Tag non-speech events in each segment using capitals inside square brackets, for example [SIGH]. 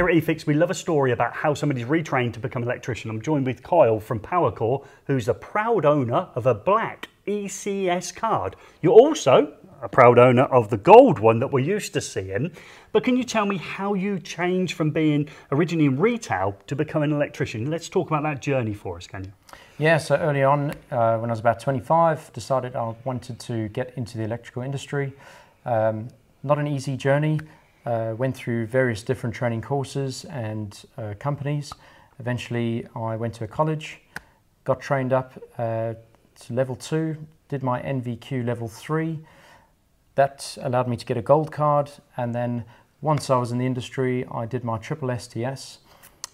Here at eFIXX, we love a story about how somebody's retrained to become an electrician. I'm joined with Kyle from Powercor, who's a proud owner of a black ECS card. You're also a proud owner of the gold one that we're used to seeing. But can you tell me how you changed from being originally in retail to becoming an electrician? Let's talk about that journey for us, can you? Yeah, so early on, uh, when I was about 25, decided I wanted to get into the electrical industry. Um, not an easy journey. Uh, went through various different training courses and uh, companies. Eventually, I went to a college, got trained up uh, to level two, did my NVQ level three. That allowed me to get a gold card, and then once I was in the industry, I did my triple STS,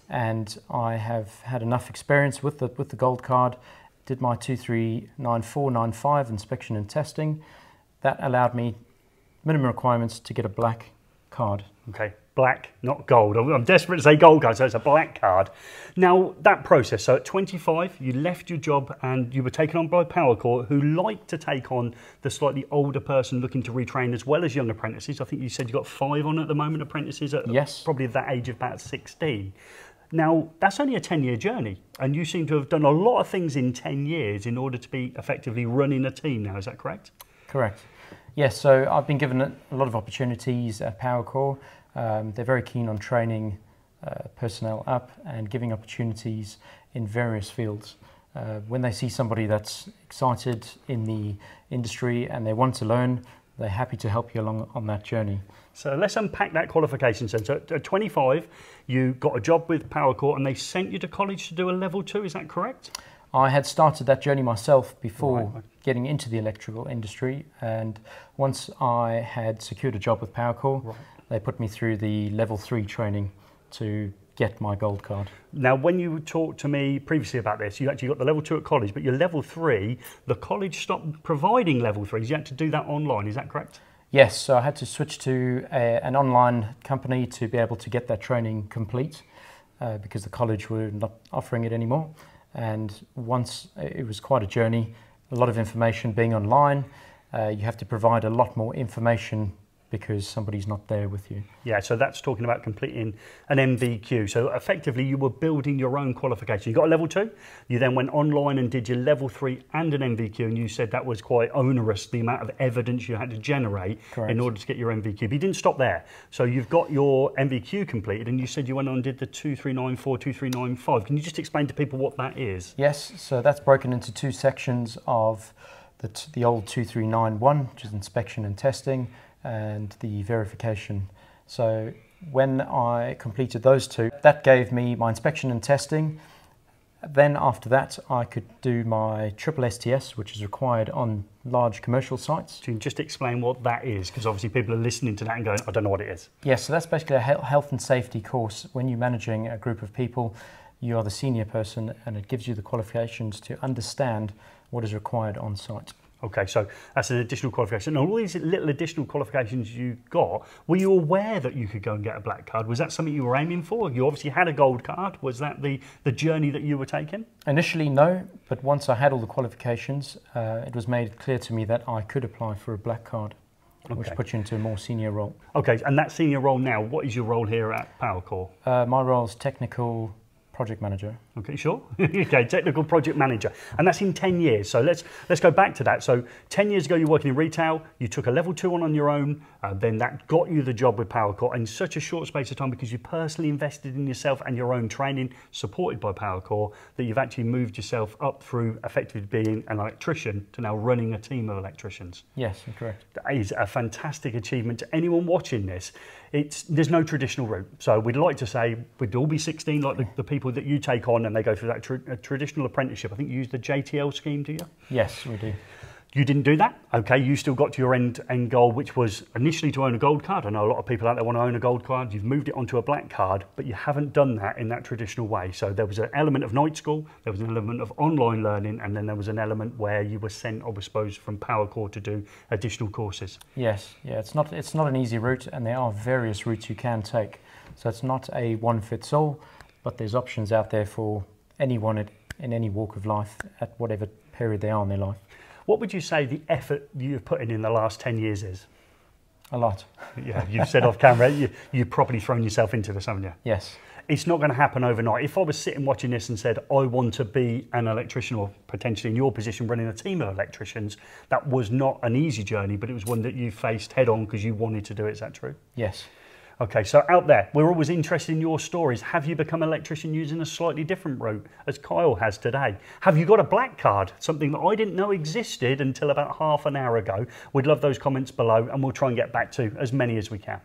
and I have had enough experience with the with the gold card. Did my 239495 inspection and testing. That allowed me minimum requirements to get a black card. Okay, black, not gold. I'm, desperate to say gold card, so it's a black card. Now, that process, so at 25, you left your job and you were taken on by Powercor, who like to take on the slightly older person looking to retrain as well as young apprentices. I think you said you've got five on at the moment, apprentices, at yes. probably that age of about 16. Now, that's only a 10 year journey, and you seem to have done a lot of things in 10 years in order to be effectively running a team now, is that correct? Correct. Yes, so I've been given a lot of opportunities at Powercor. Um, they're very keen on training uh, personnel up and giving opportunities in various fields. Uh, when they see somebody that's excited in the industry and they want to learn, they're happy to help you along on that journey. So let's unpack that qualification. So at 25, you got a job with Powercor and they sent you to college to do a level two, is that correct? I had started that journey myself before right. getting into the electrical industry, and once I had secured a job with Powercor, right. they put me through the level three training to get my gold card. Now, when you talked to me previously about this, you actually got the level two at college, but your level three, the college stopped providing level threes. You had to do that online, is that correct? Yes, so I had to switch to a, an online company to be able to get that training complete uh, because the college were not offering it anymore. And once it was quite a journey, a lot of information being online. Uh, you have to provide a lot more information because somebody's not there with you. Yeah, so that's talking about completing an NVQ. So effectively, you were building your own qualification. You got a level two, you then went online and did your level three and an NVQ, and you said that was quite onerous, the amount of evidence you had to generate Correct. in order to get your NVQ. But you didn't stop there. So you've got your NVQ completed, and you said you went on and did the 2394, 2395. Can you just explain to people what that is? Yes, so that's broken into two sections of the, the old 2391, which is inspection and testing, and the verification. So when I completed those two, that gave me my inspection and testing. Then after that, I could do my triple STS, which is required on large commercial sites. Can you just explain what that is? Because obviously people are listening to that and going, I don't know what it is. Yes, so that's basically a health and safety course. When you're managing a group of people, you are the senior person and it gives you the qualifications to understand what is required on site. Okay, so that's an additional qualification. And all these little additional qualifications you got, were you aware that you could go and get a black card? Was that something you were aiming for? You obviously had a gold card. Was that the, the journey that you were taking? Initially, no. But once I had all the qualifications, uh, it was made clear to me that I could apply for a black card. Okay. Which puts you into a more senior role. Okay, and that senior role now, what is your role here at Powercor? Uh, my role is technical project manager. Okay, sure. [LAUGHS] okay, technical project manager, and that's in ten years. So let's let's go back to that. So ten years ago, you're working in retail. You took a level two on on your own. Uh, then that got you the job with Powercor in such a short space of time because you personally invested in yourself and your own training, supported by Powercor, that you've actually moved yourself up through effectively being an electrician to now running a team of electricians. Yes, correct. That is a fantastic achievement to anyone watching this. It's there's no traditional route. So we'd like to say we'd all be 16 like the, the people people that you take on and they go through that tra traditional apprenticeship. I think you use the JTL scheme, do you? Yes, we do. You didn't do that. Okay, you still got to your end end goal, which was initially to own a gold card. I know a lot of people out there want to own a gold card. You've moved it onto a black card, but you haven't done that in that traditional way. So there was an element of night school, there was an element of online learning, and then there was an element where you were sent, I suppose, from Powercor to do additional courses. Yes, yeah, it's not it's not an easy route, and there are various routes you can take. So it's not a one fits all but there's options out there for anyone at, in any walk of life at whatever period they are in their life. What would you say the effort you've put in in the last 10 years is? A lot. [LAUGHS] Yeah, you've said off camera, you, you've properly thrown yourself into this, haven't you? Yes. It's not going to happen overnight. If I was sitting watching this and said, I want to be an electrician or potentially in your position running a team of electricians, that was not an easy journey, but it was one that you faced head on because you wanted to do it. Is that true? Yes. Okay, so out there, we're always interested in your stories. Have you become an electrician using a slightly different route, as Kyle has today? Have you got a black card, something that I didn't know existed until about half an hour ago? We'd love those comments below, and we'll try and get back to as many as we can.